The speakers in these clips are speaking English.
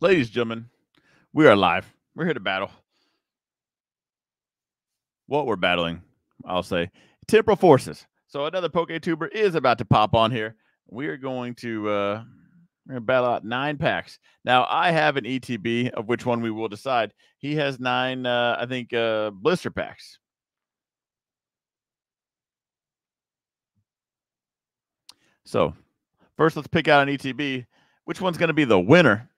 Ladies and gentlemen, we are live. We're here to battle. What we're battling, I'll say, temporal forces. So another PokeTuber is about to pop on here. We are going to uh we're gonna battle out nine packs. Now I have an ETB of which one we will decide. He has nine, uh, I think, uh blister packs. So first let's pick out an ETB. Which one's gonna be the winner?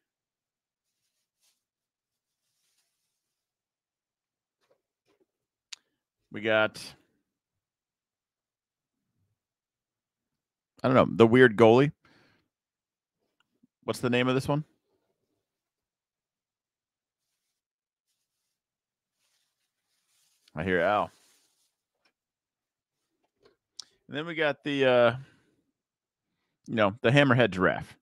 We got I don't know, the weird goalie. What's the name of this one? I hear Al. And then we got the uh you know, the hammerhead giraffe.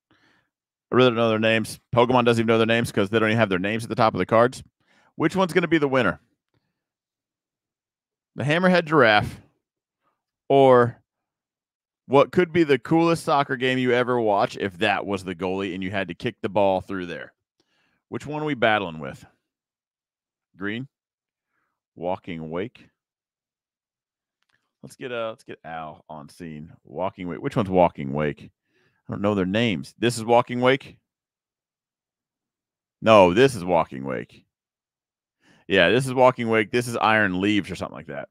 I really don't know their names. Pokemon doesn't even know their names because they don't even have their names at the top of the cards. Which one's going to be the winner? The hammerhead giraffe or what could be the coolest soccer game you ever watch if that was the goalie and you had to kick the ball through there? Which one are we battling with? Green? Walking Wake? Let's get uh let's get Al on scene. Walking Wake. Which one's Walking Wake? I don't know their names. This is Walking Wake. No, this is Walking Wake. Yeah, this is Walking Wake. This is Iron Leaves or something like that.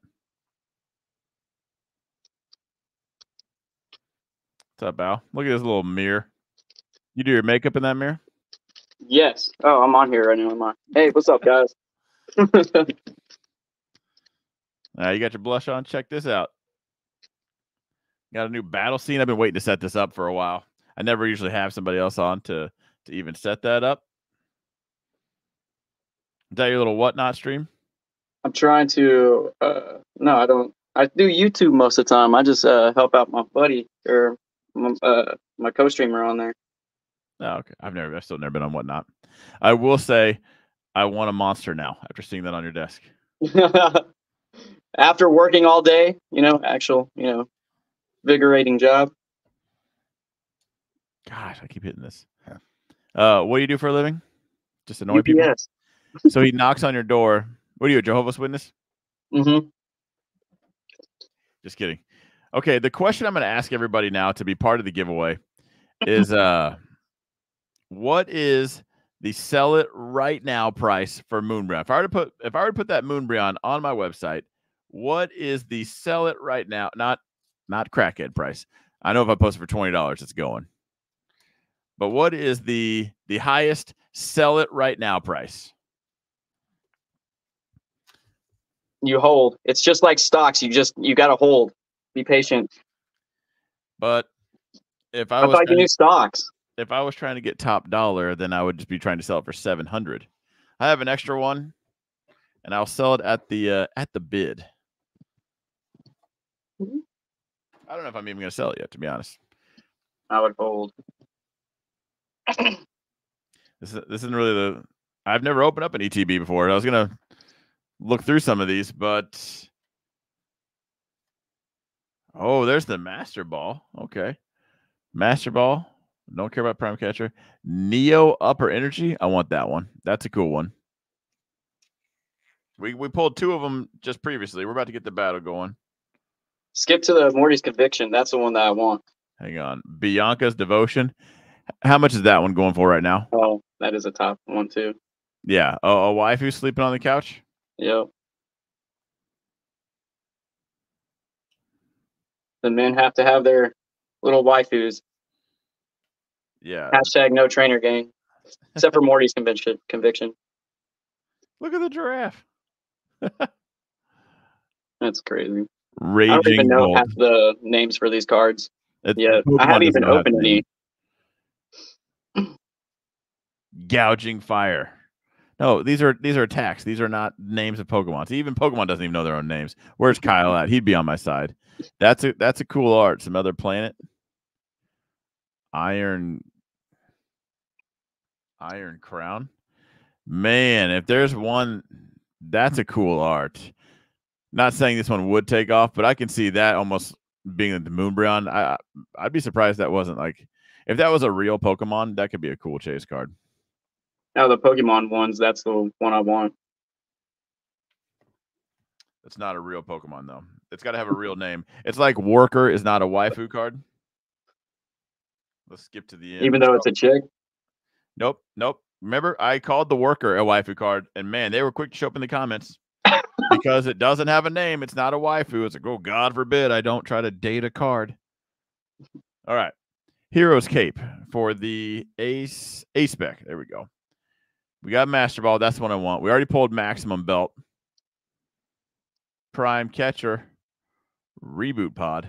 What's up, Al? Look at this little mirror. You do your makeup in that mirror? Yes. Oh, I'm on here right now. I'm on. Hey, what's up, guys? Uh, you got your blush on. Check this out. Got a new battle scene. I've been waiting to set this up for a while. I never usually have somebody else on to to even set that up. Is that your little whatnot stream? I'm trying to. Uh, no, I don't. I do YouTube most of the time. I just uh, help out my buddy or my, uh, my co-streamer on there. Oh, okay. I've never, I've still never been on whatnot. I will say, I want a monster now after seeing that on your desk. After working all day, you know, actual, you know, vigorating job. Gosh, I keep hitting this. Uh, what do you do for a living? Just annoy people. So he knocks on your door. What are you, a Jehovah's Witness? Mm-hmm. Just kidding. Okay, the question I'm going to ask everybody now to be part of the giveaway is uh what is the sell it right now price for Moonbreon? If I were to put if I were to put that Moonbreon on my website, what is the sell it right now? Not not crackhead price. I know if I post it for twenty dollars, it's going. But what is the the highest sell it right now price? You hold. It's just like stocks. You just you got to hold. Be patient. But if I, I, was thought you trying- knew stocks. if I was trying to get top dollar, then I would just be trying to sell it for seven hundred. I have an extra one, and I'll sell it at the uh, at the bid. Mhm. I don't know if I'm even going to sell it yet, to be honest. I would hold. This is this isn't really the. I've never opened up an ETB before. I was going to look through some of these, but oh, there's the Master Ball. Okay, Master Ball. Don't care about Prime Catcher. Neo Upper Energy. I want that one. That's a cool one. We we pulled two of them just previously. We're about to get the battle going. Skip to the Morty's conviction. That's the one that I want. Hang on. Bianca's Devotion. How much is that one going for right now? Oh, that is a top one too. Yeah. Oh, a wife who's sleeping on the couch. Yep. The men have to have their little waifus. Yeah. Hashtag no trainer gang. Except for Morty's conviction. Conviction. Look at the giraffe. That's crazy. I don't Raging even know half the names for these cards It's- yet. I haven't even know how to opened any. Gouging fire. No, these are these are attacks. These are not names of Pokemon. Even Pokemon doesn't even know their own names. Where's Kyle at? He'd be on my side. That's a that's a cool art. Some other planet. Iron Iron Crown. Man, if there's one that's a cool art. Not saying this one would take off, but I can see that almost being the Moonbreon. I I- I'd be surprised that wasn't like if that was a real Pokemon, that could be a cool chase card. Now the Pokemon ones, that's the one I want. It's not a real Pokemon though. It's got to have a real name. It's like Worker is not a waifu card. Let's skip to the end. Even though it's a chick. Nope, nope. Remember, I called the Worker a waifu card, and man, they were quick to show up in the comments because it doesn't have a name. It's not a waifu. It's like, oh, God forbid I don't try to date a card. All right. Heroes Cape for the Ace Ace spec. There we go. We got Master Ball. That's what I want. We already pulled Maximum Belt. Prime Catcher. Reboot Pod.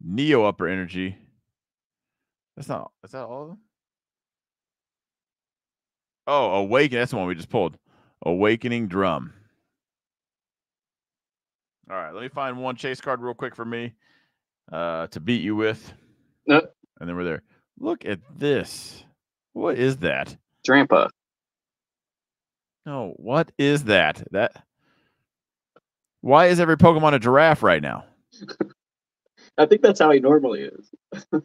Neo Upper Energy. That's not. Is that all of them? Oh, Awakening. That's the one we just pulled. Awakening Drum. All right, let me find one chase card real quick for me uh, to beat you with. No. And then we're there. Look at this. What is that? Drampa. No, what is that? That. Why is every Pokemon a giraffe right now? I think that's how he normally is.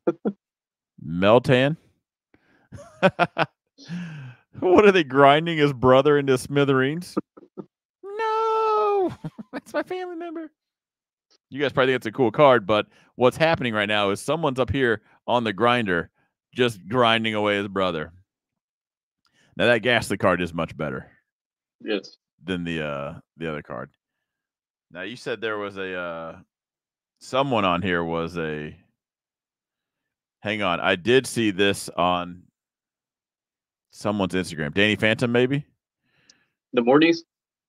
Meltan. what are they grinding his brother into smithereens? no, that's my family member. You guys probably think it's a cool card, but what's happening right now is someone's up here on the grinder just grinding away his brother. Now that Gastly card is much better. Yes. Than the uh the other card. Now you said there was a uh someone on here was a hang on. I did see this on someone's Instagram. Danny Phantom, maybe? The Mortys?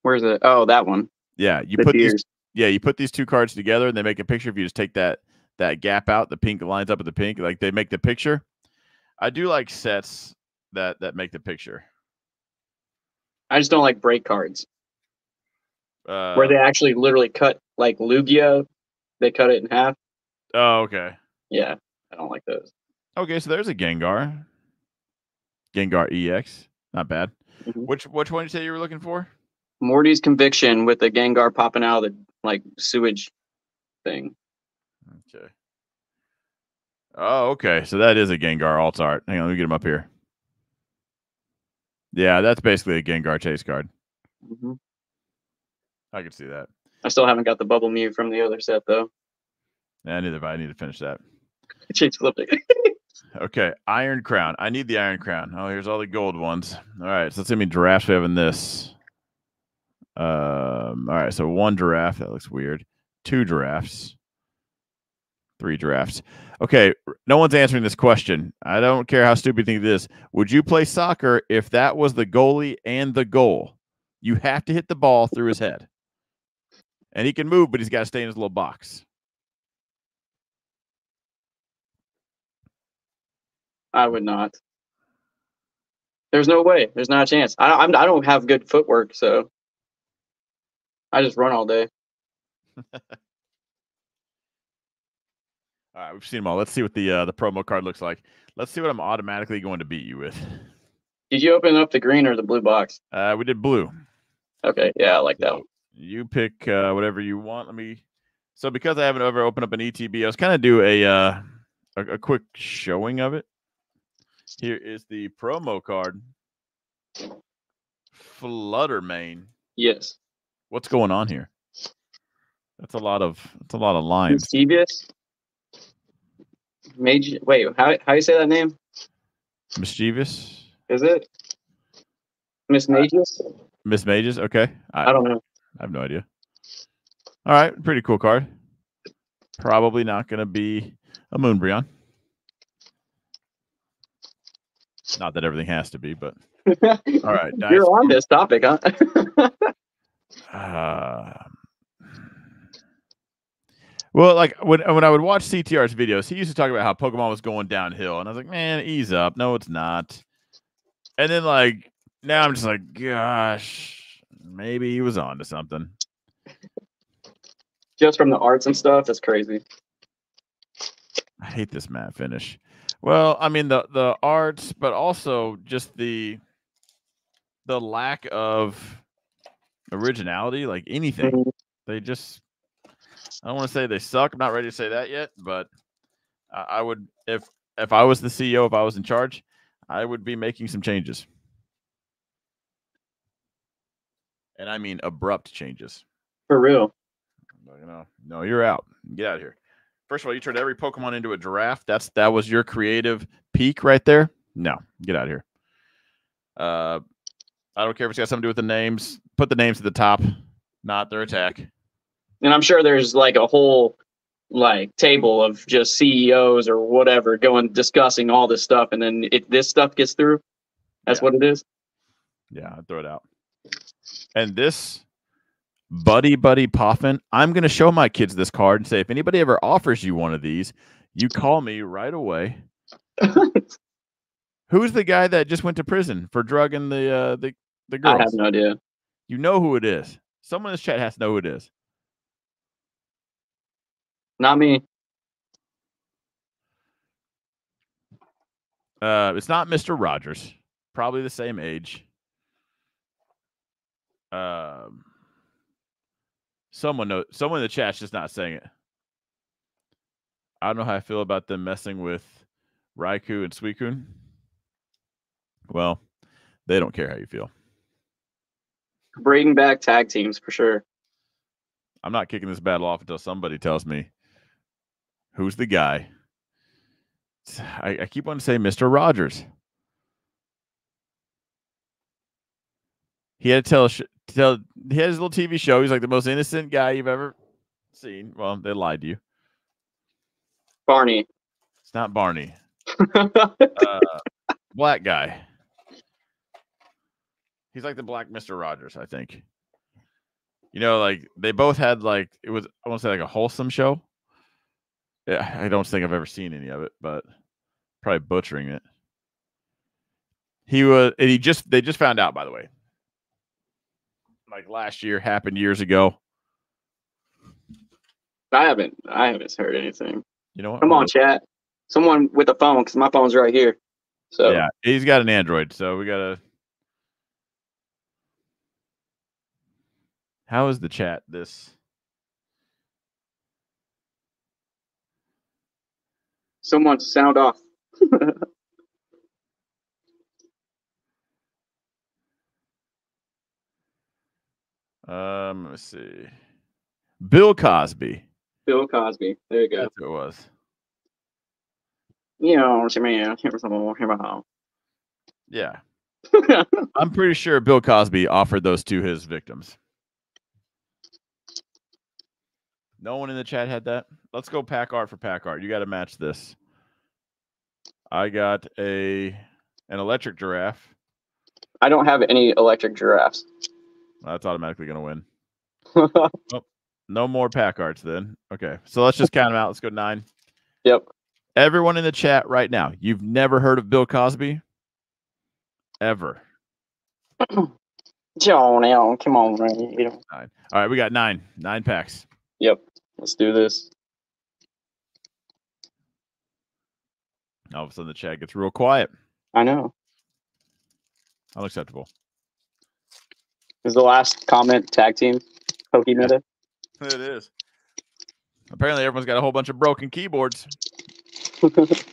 Where's it? Oh, that one. Yeah. You The put these yeah, you put these two cards together and they make a picture. If you just take that that gap out, the pink lines up with the pink, like they make the picture. I do like sets that that make the picture. I just don't like break cards Uh, where they actually literally cut like Lugia. They cut it in half. oh, okay. Yeah, I don't like those. Okay, so there's a Gengar. Gengar EX. Not bad. Mhm. Which which one did you say you were looking for? Morty's conviction with the Gengar popping out of the like sewage thing. Okay. Oh, okay. So that is a Gengar alt art. Hang on, let me get him up here. Yeah, that's basically a Gengar chase card. hmm I can see that. I still haven't got the bubble Mew from the other set though. Yeah, neither have I. I need to finish that. Chase flipped it. Okay, Iron Crown. I need the Iron Crown. Oh, here's all the gold ones. All right, so let's see how many giraffes we have in this. Um, all right, so one giraffe. That looks weird. Two giraffes. Three giraffes. Okay, no one's answering this question. I don't care how stupid you think it is. Would you play soccer if that was the goalie and the goal? You have to hit the ball through his head. And he can move, but he's got to stay in his little box. I would not. There's no way. There's not a chance. I I'm, I don't have good footwork, so I just run all day. All right, we've seen them all. Let's see what the uh, the promo card looks like. Let's see what I'm automatically going to beat you with. Did you open up the green or the blue box? Uh, we did blue. Okay, yeah, I like that one. you pick uh, whatever you want. Let me. So because I haven't ever opened up an ETB, I was kind of do a, uh, a a quick showing of it. Here is the promo card. Flutter Mane. Yes. What's going on here? That's a lot of that's a lot of lines. Mischievous. Mage. Wait, how how you say that name? Mischievous. Is it Miss Magus? Miss Mages. Okay. I don't know. I have no idea. All right, pretty cool card. Probably not going to be a Moonbreon. Not that everything has to be, but all right. Dice, You're on this topic, huh? uh, well, like when when I would watch CTR's videos, he used to talk about how Pokemon was going downhill, and I was like, man, ease up. No, it's not. And then like now, I'm just like, gosh, maybe he was on to something. Just from the arts and stuff, that's crazy. I hate this matte finish. Well, I mean the the arts, but also just the the lack of originality, like anything. Mhm. They just I don't want to say they suck. I'm not ready to say that yet, but I would if if I was the CEO, if I was in charge, I would be making some changes. And I mean abrupt changes. For real. You know, no, you're out. Get out of here. First of all, you turned every Pokemon into a giraffe. That's that was your creative peak right there. No, get out of here. Uh, I don't care if it's got something to do with the names. Put the names at the top, not their attack. And I'm sure there's like a whole like table of just CEOs or whatever going discussing all this stuff, and then if this stuff gets through, that's Yeah. what it is. Yeah, I'd throw it out. And this buddy buddy Poffin, I'm gonna show my kids this card and say if anybody ever offers you one of these, you call me right away. Who's the guy that just went to prison for drugging the uh the, the I have no idea. You know who it is. Someone in this chat has to know who it is. Not me. Uh, it's not Mr. Rogers. Probably the same age. Um, someone know. Someone in the chat's just not saying it. I don't know how I feel about them messing with Raikou and Suicune. Well, they don't care how you feel. Bring back tag teams for sure. I'm not kicking this battle off until somebody tells me who's the guy. I, I keep wanting to say Mr. Rogers. He had to tell, tell he had his little TV show. He's like the most innocent guy you've ever seen. Well, they lied to you. Barney. It's not Barney. Uh, black guy. He's like the black Mr. Rogers, I think. You know, like they both had like it was I want to say like a wholesome show. Yeah, I don't think I've ever seen any of it, but probably butchering it. He was and he just they just found out by the way. Like last year happened years ago. I haven't. I haven't heard anything. You know what? Come on, chat. Someone with a phone, because my phone's right here. So Yeah, he's got an Android, so we gotta. How is the chat this? Someone sound off. Um, let's see. Bill Cosby. Bill Cosby. There you go. That's who it was. You know, what I mean, here's some- here's Yeah, I'm pretty sure Bill Cosby offered those to his victims. No one in the chat had that. Let's go pack art for pack art. You got to match this. I got a an electric giraffe. I don't have any electric giraffes. That's automatically going to win. Oh, no more pack arts then. Okay. So let's just count them out. Let's go nine. Yep. Everyone in the chat right now, you've never heard of Bill Cosby? Ever. Joe, now, come on, man. You know. Nine. All right, we got nine. Nine packs. Yep. Let's do this. All of a sudden the chat gets real quiet. I know. Unacceptable. Is the last comment tag team Pokemeta? It is. Apparently everyone's got a whole bunch of broken keyboards. All right,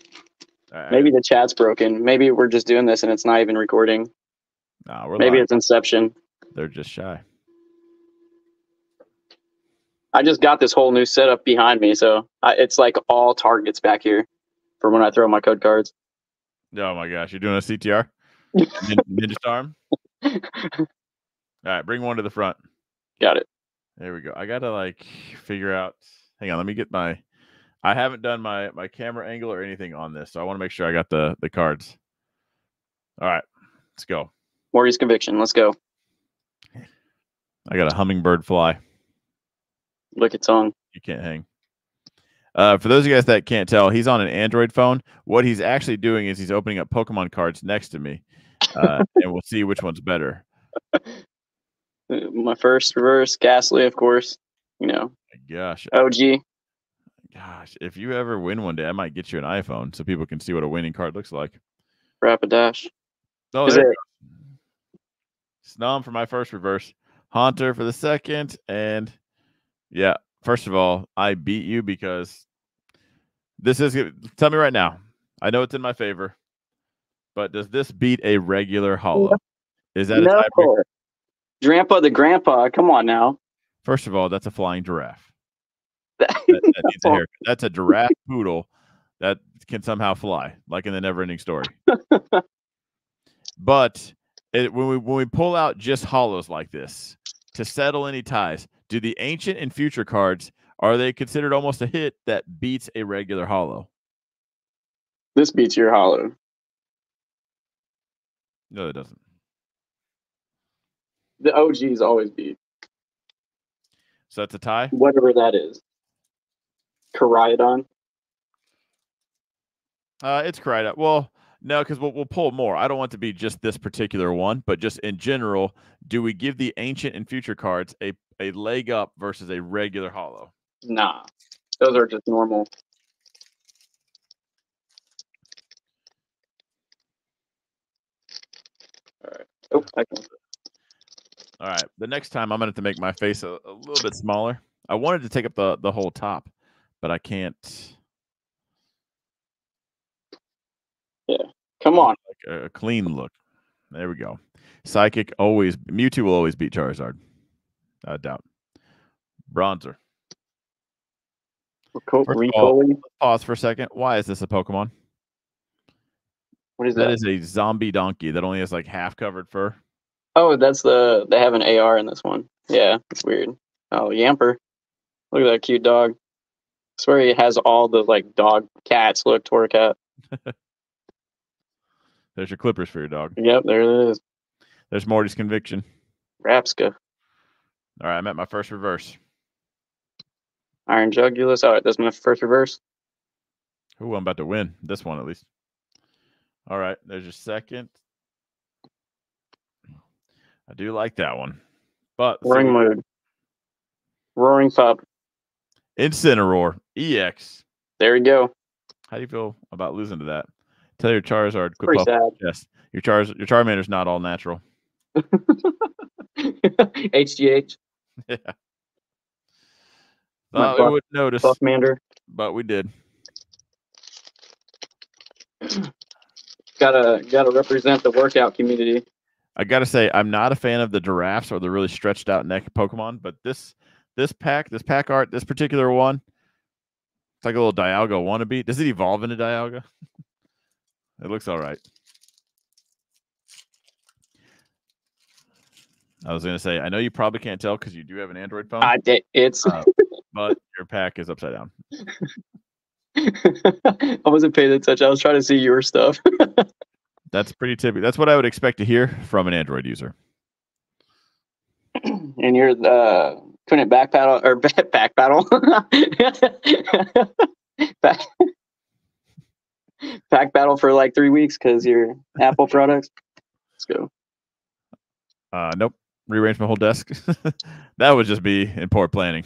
uh, Maybe the chat's broken. Maybe we're just doing this and it's not even recording. Nah, we're Maybe live. it's Inception. They're just shy. I just got this whole new setup behind me, so I, it's like all targets back here for when I throw my code cards. Oh my gosh, you're doing a CTR? Ninja Storm? All right, bring one to the front. Got it. There we go. I gotta like figure out. Hang on, let me get my. I haven't done my my camera angle or anything on this, so I want to make sure I got the the cards. All right, let's go. Warriors Conviction. Let's go. I got a hummingbird fly. Look at tongue. You can't hang. Uh, for those of you guys that can't tell, he's on an Android phone. What he's actually doing is he's opening up Pokemon cards next to me, uh, and we'll see which one's better. My first reverse, Gastly, of course. You know, gosh, OG. gosh, if you ever win one day, I might get you an iPhone so people can see what a winning card looks like. Rapidash. Oh, Is there it. Snom for my first reverse, Haunter for the second, and yeah, first of all, I beat you because this is. Tell me right now. I know it's in my favor, but does this beat a regular hollow? Is that a tiebreaker? No. Grandpa the grandpa. Come on now. First of all, that's a flying giraffe. That, that needs a oh. haircut. That's a giraffe poodle that can somehow fly, like in the Never-Ending Story. but it, when we when we pull out just hollows like this to settle any ties, do the ancient and future cards are they considered almost a hit that beats a regular hollow? This beats your hollow. No, it doesn't. The OGs always beat So that's a tie. whatever that is. Koraidon. Uh, it's cried. Well, no, because we'll, we'll pull more. I don't want to be just this particular one, but just in general, do we give the ancient and future cards a, a leg up versus a regular hollow? Nah, those are just normal. All right. Oh, I can. All right. The next time I'm going to have to make my face a, a little bit smaller. I wanted to take up the, the whole top, but I can't. Come on. Like a, clean look. There we go. Psychic always, Mewtwo will always beat Charizard. I doubt. Bronzor. All- Pause for a second. Why is this a Pokemon? What is that? That is a zombie donkey that only has like half covered fur. oh, that's the. They have an AR in this one. Yeah, it's weird. Oh, Yamper. Look at that cute dog. I swear he has all the like dog cats. Look, Torracat. There's your clippers for your dog. Yep, there it is. There's Morty's conviction. Rabsca. All right, I'm at my first reverse. Iron Jugulis. All right, that's my first reverse. Ooh, I'm about to win this one at least. All right, there's your second. I do like that one, but Roaring what- mood. Roaring pup. Incineroar EX. There we go. How do you feel about losing to that? Tell your Charizard quit Pretty puffing sad. your chest. Your Char your Charmander's not all natural. HGH. yeah. Thought we would notice, Buffmander. but we did. Gotta gotta represent the workout community. I gotta say, I'm not a fan of the giraffes or the really stretched out neck Pokemon, but this this pack, this pack art, this particular one, it's like a little Dialga wannabe. Does it evolve into Dialga? it looks all right. I was gonna say, I know you probably can't tell because you do have an Android phone, I, it- it's uh, but your pack is upside down. I wasn't paying attention. I was trying to see your stuff. That's pretty typical. That's what I would expect to hear from an Android user. and you're uh couldn't back paddle or back, paddle. back, back battle for like three weeks because your Apple products. Let's go. Uh, nope. Rearrange my whole desk. that would just be in poor planning.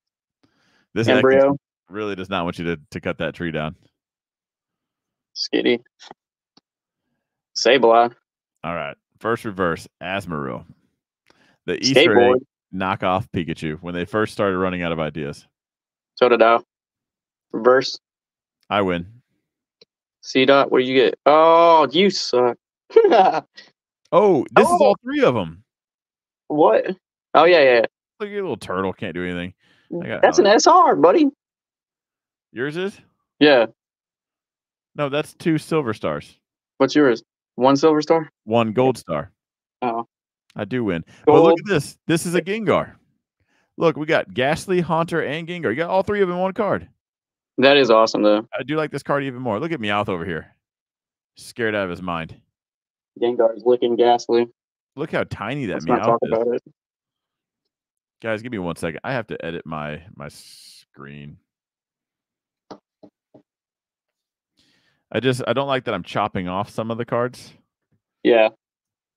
this Embryo, really does not want you to, to cut that tree down. Skitty, Sableye, All right. First reverse, Asmaril. The Easter skateboard. egg knockoff Pikachu when they first started running out of ideas. Totodile, reverse. I win. C dot. What do you get? Oh, you suck. Oh, this is Oh. all three of them. what? Oh yeah, yeah. Look at your little turtle. Can't do anything. I got- That's uh an SR, buddy. Yours is? Yeah. No, that's two silver stars. What's yours? One silver star. One gold star. Oh. I do win. But look at this. This is a Gengar. Look, we got Gastly, Haunter, and Gengar. You got all three of them in one card. That is awesome though. I do like this card even more. Look at Meowth over here. Scared out of his mind. Gengar's looking ghastly. Look how tiny that Let's not Meowth talk is. about it. Guys, give me one second. I have to edit my my screen. I just I don't like that I'm chopping off some of the cards. Yeah.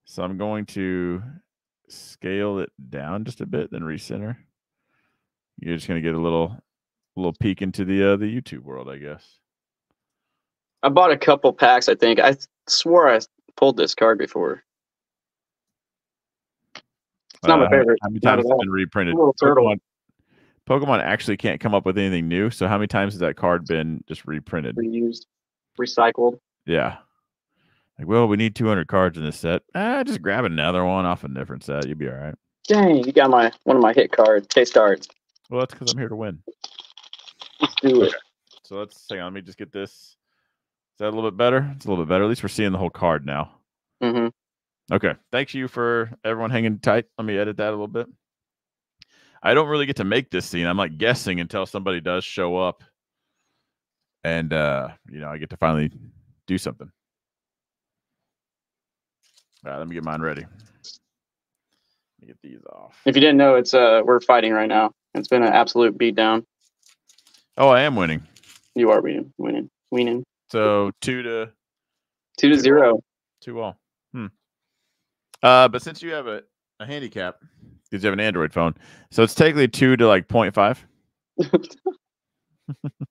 So I'm going to scale it down just a bit, then recenter. You're just gonna get a little little peek into the uh, the YouTube world, I guess. I bought a couple packs. I think I swore I pulled this card before. It's not my Uh, many- favorite. How many times it's all. been reprinted? Pokemon, Pokemon actually can't come up with anything new. So how many times has that card been just reprinted? Reused, recycled. Yeah. Like, well, we need 200 cards in this set. Ah, just grab another one off a different set. You'll be all right. Dang, you got my one of my hit cards, chase cards. Well, that's because I'm here to win. Let's do it. So let's hang on. Let me just get this. Is that a little bit better? It's a little bit better. At least we're seeing the whole card now. hmm Okay. Thanks you for everyone hanging tight. Let me edit that a little bit. I don't really get to make this scene. I'm like guessing until somebody does show up. And uh, you know, I get to finally do something. All right, let me get mine ready. Let me get these off. If you didn't know, it's uh we're fighting right now. It's been an absolute beatdown. Oh, I am winning. You are winning, winning, winning. So two to Two to Two zero. two all. Hmm. Uh, but since you have a, a handicap, because you have an Android phone, so it's technically two to like 0.5.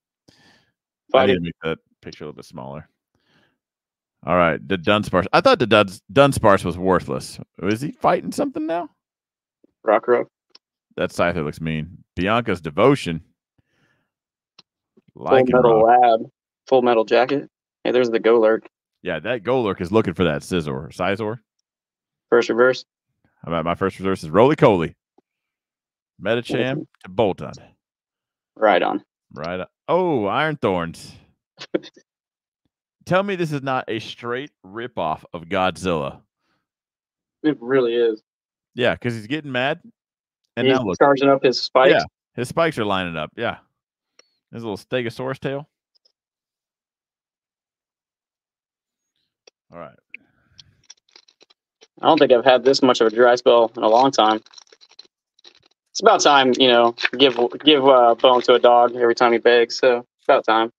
I need to make that picture a little bit smaller. All right, the Dunsparce. I thought the Duns, Dunsparce was worthless. Is he fighting something now? Rock rock. That Scyther looks mean. Bianca's devotion. Full Like metal lab. Full metal jacket. Hey, there's the Golurk. Yeah, that Golurk is looking for that Scizor. Sizor. First reverse. How about my first reverse is Rolycoly. Metacham to Bolton. Right on. Right. up- Oh, Iron Thorns. Tell me this is not a straight ripoff of Godzilla. It really is. Yeah, because he's getting mad. And He's now look, charging up his spikes. Yeah. his spikes are lining up. Yeah. His little Stegosaurus tail. All right. I don't think I've had this much of a dry spell in a long time. It's about time, you know, give give uh, bone to a dog every time he begs. So it's about time.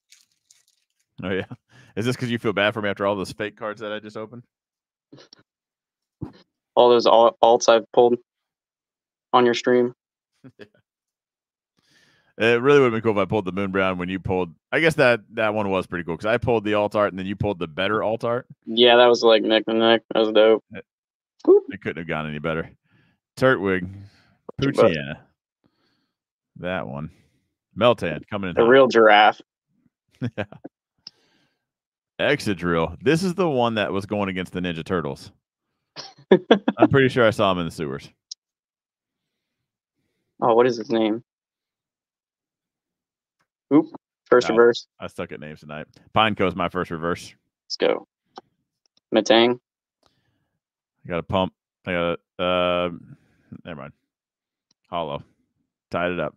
Oh yeah. Is this because you feel bad for me after all those fake cards that I just opened? All those al- alts I've pulled on your stream. It really would have been cool if I pulled the Moonbreon when you pulled. I guess that that one was pretty cool because I pulled the alt art and then you pulled the better alt art. Yeah, that was like neck and neck. That was dope. It couldn't have gone any better. Turtwig. Poochyena, that one, Meltan coming in. The hot. real giraffe. yeah. Excadrill. This is the one that was going against the Ninja Turtles. I'm pretty sure I saw him in the sewers. Oh, what is his name? Oop. First No. reverse. I stuck at names tonight. Pineco is my first reverse. Let's go. Metang. I got a pump. I got a. Uh, never mind. Hollow. Tied it up.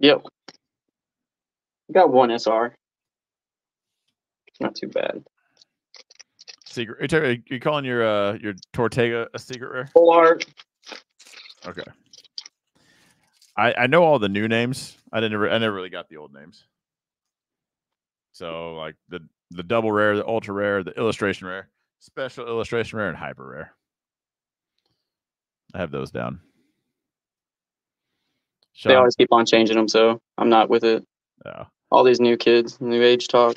Yep. Got one SR. Not too bad. Secret. You're, you're calling your uh your Tortega a secret rare? Full art. Okay. I I know all the new names. I didn't. Re- I never really got the old names. So like the the double rare, the ultra rare, the illustration rare, special illustration rare, and hyper rare. I have those down. They always keep on changing them, so I'm not with it. oh, All these new kids, new age talk.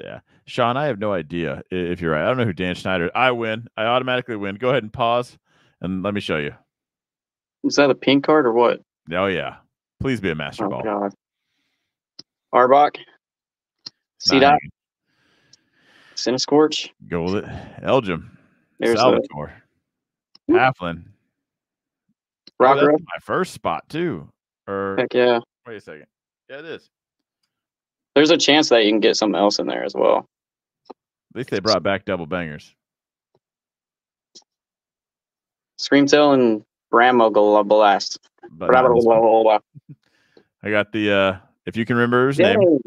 Yeah. Sean, I have no idea if you're right. I don't know who Dan Schneider. I win. I automatically win. Go ahead and pause, and let me show you. Is that a pink card or what? Oh yeah, please be a oh, master Oh ball. god. Arbok. See that? Cinescorch. Go with it. Elgin. There's the Salvatore. Halflin. Oh, Rock that's my first spot too. Or Heck yeah. wait a second. Yeah, it is. There's a chance that you can get something else in there as well. At least they brought back double bangers. Scream Tail and Bramogol Blast. But not this one. Bramogol. I got the uh if you can remember his name,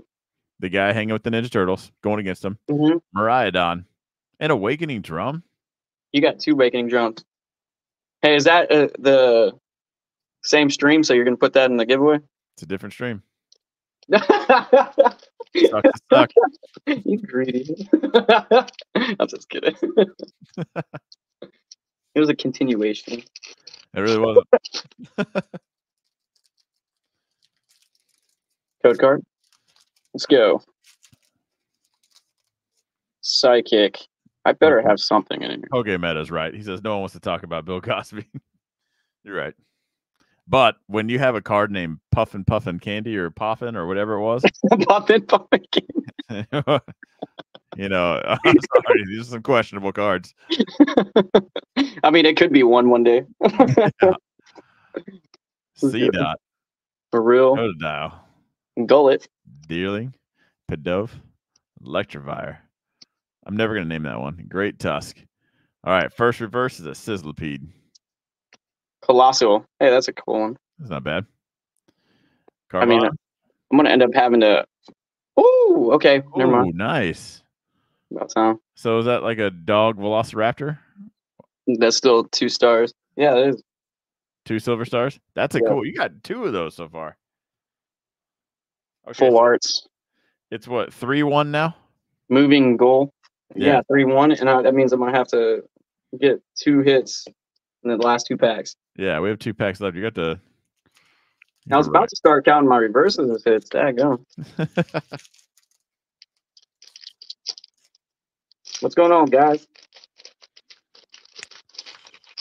the guy hanging with the Ninja Turtles, going against them, hmm Mariadon. An awakening drum. You got two Awakening drums. Hey, is that uh, the same stream? So you're gonna put that in the giveaway? It's a different stream. you Suck suck. greedy. I'm just kidding. it was a continuation. It really wasn't. Code card. Let's go. Psychic. I better have something in here. Okay, Meta's right. He says no one wants to talk about Bill Cosby. You're right. But when you have a card named Puffin Puffin Candy or Poffin or whatever it was, Pop in, pop in. you know, I'm sorry, these are some questionable cards. I mean, it could be one one day. C dot, For real. Gullet. Deerling, Pidove, Electivire. I'm never gonna name that one. Great Tusk. All right, first reverse is a Sizzlipede. Colossal. Hey, that's a cool one. That's not bad. I mean, I'm gonna end up having to. Ooh, okay. Never Ooh, mind. nice. About time. So is that like a dog velociraptor? That's still two stars. Yeah, it is. Two silver stars? That's a Yeah. cool. You got two of those so far. Okay, Full so arts. It's what three one now. Moving goal. Yeah. Yeah, three one, and I, that means I'm gonna have to get two hits in the last two packs. Yeah, we have two packs left. You got to. I was about to start counting my reverses as hits. go. What's going on, guys?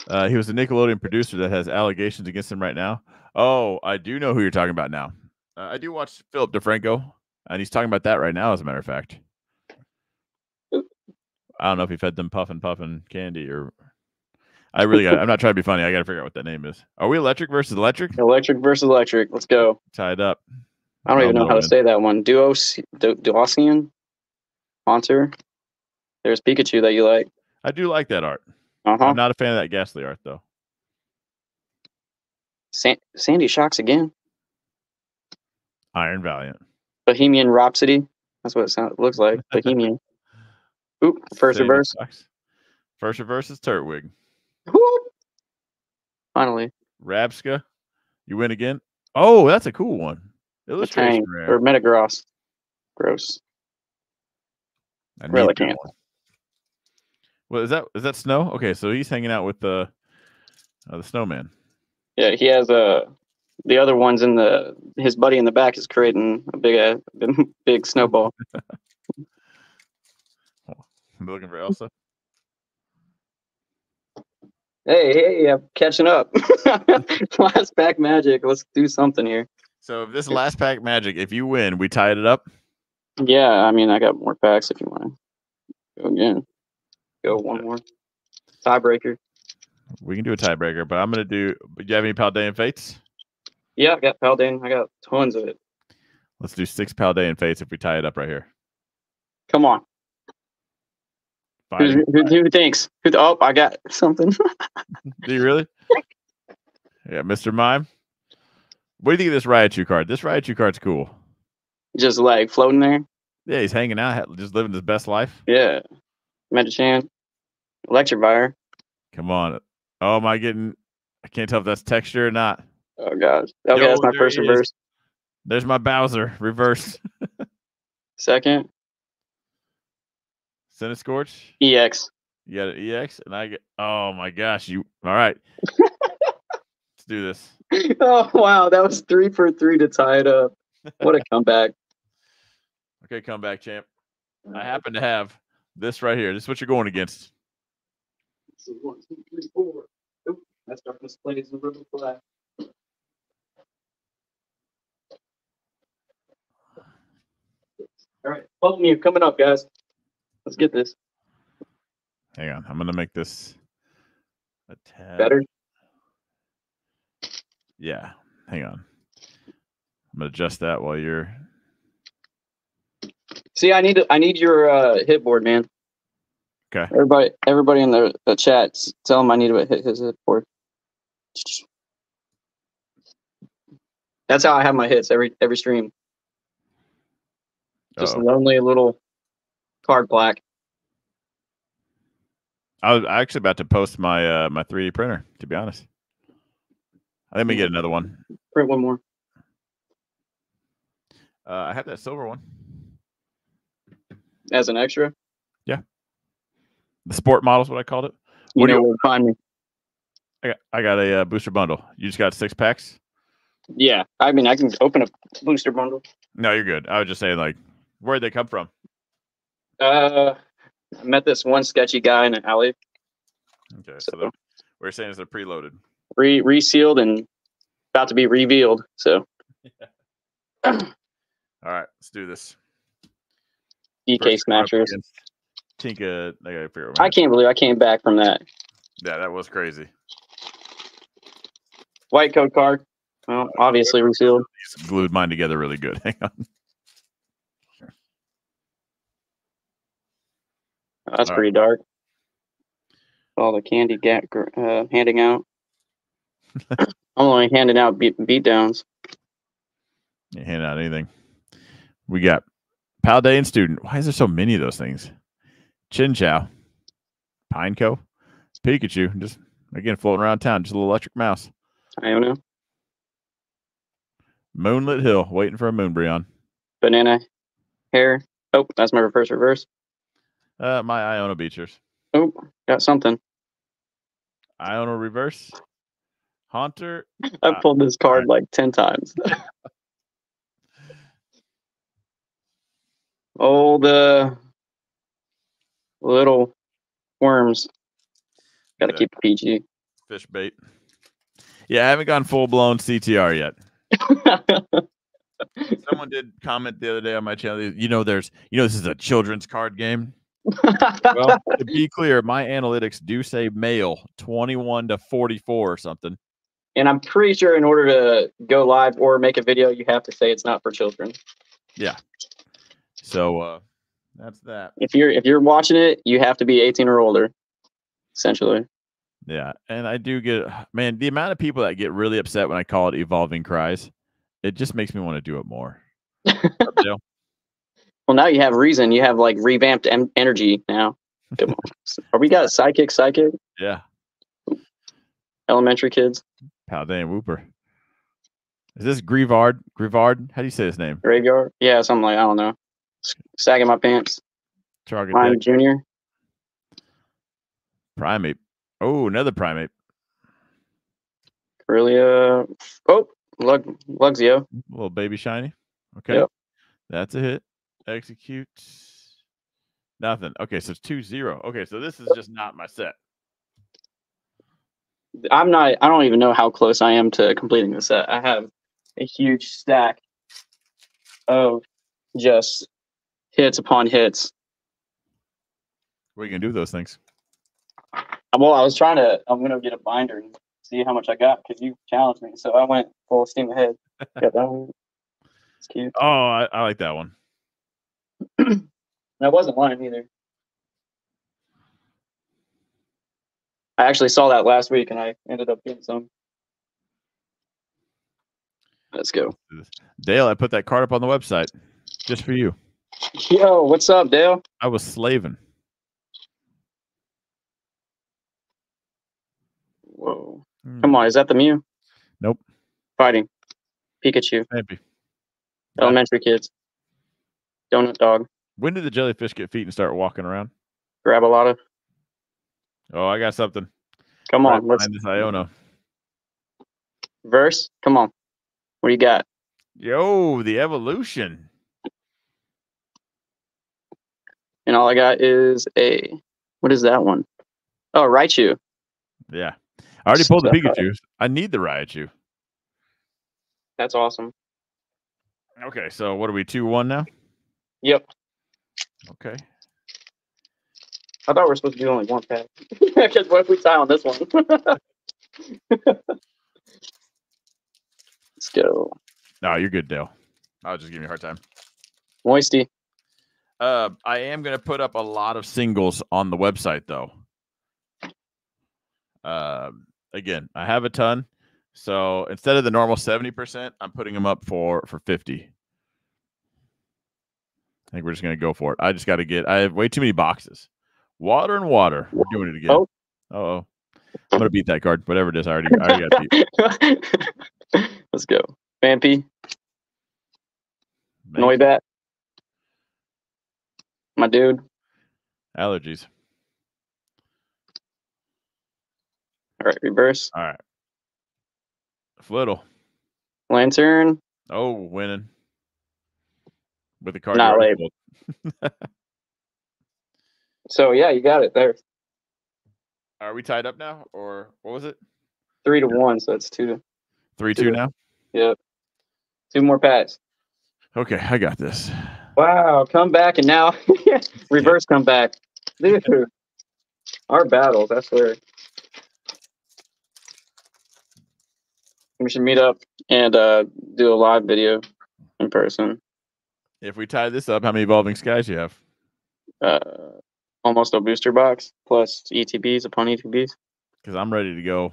Uh, he was a Nickelodeon producer that has allegations against him right now. Oh, I do know who you're talking about now. Uh, I do watch Philip DeFranco, and he's talking about that right now. As a matter of fact, I don't know if he fed them puffin puffin candy or. I really got. I'm not trying to be funny. I got to figure out what that name is. Are we electric versus electric? Electric versus electric. Let's go. Tied up. I don't even know how to say that one. Duos, du- Duosion, Haunter. There's Pikachu that you like. I do like that art. Uh huh. I'm not a fan of that ghastly art though. San- Sandy Shocks again. Iron Valiant. Bohemian Rhapsody. That's what it sounds looks like. Bohemian. Oop, first reverse. sucks. First reverse is Turtwig. Whoop. Finally, Rabsca. You win again. Oh, that's a cool one. Illustration Tang rare. or Metagross. Gross. I Really can't. Well, is that is that snow? Okay, so he's hanging out with the uh, the snowman. Yeah, he has uh, the other ones in the his buddy in the back is creating a big uh, big snowball. I'm looking for Elsa. Hey, hey, I'm catching up. Last pack magic. Let's do something here. So if this last pack magic, if you win, we tied it up. Yeah, I mean, I got more packs if you want to go again. Go one more. Tiebreaker. We can do a tiebreaker, but I'm gonna do. Do you have any Paldean fates? Yeah, I got Paldean. I got tons of it. Let's do six Paldean fates if we tie it up right here. Come on. Who, Fine. who, who thinks? Who, oh, I got something. Do you really? Yeah, Mr. Mime. What do you think of this Raichu card? This Raichu card's cool. Just like floating there. Yeah, he's hanging out, just living his best life. Yeah. Metachan. Electivire. Come on. Oh, am I getting? I can't tell if that's texture or not. Oh, gosh. Okay, Yo, that's my first reverse. There's my Bowser reverse. Second, Cinescorch. EX. You got an EX, and I get. Oh my gosh! You all right? Let's do this. oh, wow. That was three for three to tie it up. What a comeback. Okay, come back, champ. I happen to have this right here. This is what you're going against. This is one, two, three, four. Oop, that's darkness plays the river flag. All right, follow me coming up, guys. Let's get this Hang on, I'm gonna make this a tad better. Yeah, hang on. I'm gonna adjust that while you're. See, I need I need your uh, hit board, man. Okay. Everybody, everybody in the, the chat, tell him I need to hit his hit board. That's how I have my hits every every stream. Just a Uh-oh. lonely little card plaque. I was actually about to post my uh my 3D printer. To be honest, I think we get another one. Print one more. Uh, I have that silver one, as an extra. Yeah, the sport model is what I called it. You What do know you- where to find me. I got, I got a uh, booster bundle. You just got six packs. Yeah, I mean, I can open a booster bundle. No, you're good. I was just saying, like, where'd they come from? Uh, I met this one sketchy guy in an alley, Okay, so So- we're saying is they're preloaded. re resealed and about to be revealed. So All right, let's do this. DK First card up Smashers. Tinka. I gotta figure out. I can't believe I came back from that Yeah, that was crazy. white code card. Well, obviously resealed. Glued mine together really good. Hang on. That's All right. pretty dark. All the candy ga- uh, handing out. I'm only handing out beat, beat downs. Ain't handing out anything. We got Paldean student. Why is there so many of those things? Chinchou, Pineco, Pikachu. Just again floating around town. Just a little electric mouse. I don't know. Moonlit Hill, waiting for a Moonbreon. Banana hair. Oh, that's my reverse reverse. Uh, my Iona Beachers. Oh, got something. Iona Reverse. Haunter. I Uh, pulled this card like 10 times. oh, the little worms. Got to Yeah. keep PG. Fish bait. Yeah, I haven't gone full blown CTR yet. Someone did comment the other day on my channel. You know, there's, you know, this is a children's card game. Well, to be clear, my analytics do say male 21 to 44 or something. and I'm pretty sure in order to go live or make a video, you have to say it's not for children. Yeah. So uh that's that. If you're if you're watching it, you have to be 18 or older, essentially. Yeah. And I do get, man, the amount of people that get really upset when I call it evolving cries, it just makes me want to do it more. Well, now you have reason. You have like revamped em- energy now. Come on. Are we got psychic, psychic, yeah. elementary kids, Paldean Wooper. Is this Greavard? Greavard? How do you say his name? graveyard? Yeah, something like I don't know. Sagging my pants. Target Prime. Junior. Primate. Oh, another primate. Corellia. Oh, Lug Luxio. little baby shiny. Okay. Yep. That's a hit. Execute. Nothing. Okay, so it's two zero. Okay, so this is just not my set. I'm not. I don't even know how close I am to completing the set. I have a huge stack of just hits upon hits. What are you gonna do with those things? Uh, well, I was trying to. I'm gonna get a binder and see how much I got because you challenged me. So I went full steam ahead. Got that one. It's cute. Oh, I, I like that one. That wasn't mine either. I actually saw that last week and I ended up getting some. Let's go. Dale, I put that card up on the website just for you. Yo, what's up, Dale? I was slaving. Whoa. Hmm, Come on, is that the Mew? Nope. Fighting. Pikachu. Maybe. Elementary kids. Donut dog. When did the jellyfish get feet and start walking around? Grab a lot of. Oh, I got something. Come on, let's this Iona. verse. Come on. What do you got? Yo, the evolution. And all I got is a what is that one? Oh, Raichu. Yeah. I already pulled the. Pikachu. I need the Raichu. That's awesome. Okay, so what are we? Two one now? Yep. Okay. I thought we were supposed to do only one pack. Because what if we tie on this one? Let's go. No, you're good, Dale. I was just giving you a hard time. Moisty. Uh, I am going to put up a lot of singles on the website, though. Uh, again, I have a ton. So instead of the normal 70%, I'm putting them up for for 50 think we're just going to go for it. I just got to get. I have way too many boxes. Water and water. We're doing it again. Oh. oh. I'm gonna beat that card. Whatever it is, I already, I already got beat. Let's go. Vampy. Noibat. My dude. Allergies. All right, reverse. All right. Flittle. Lanturn. Oh, winning. With the card. Not you already late. pulled. So yeah, you got it there. Are we tied up now, or what was it? Three to one, so it's two. to Three two Two. now. Yep. Two more packs. Okay, I got this. Wow, come back and now reverse come back. Dude, our battles, that's swear. We should meet up and uh, do a live video in person. If we tie this up, how many evolving skies you have? Uh, almost a booster box plus ETBs upon ETBs. Because I'm ready to go.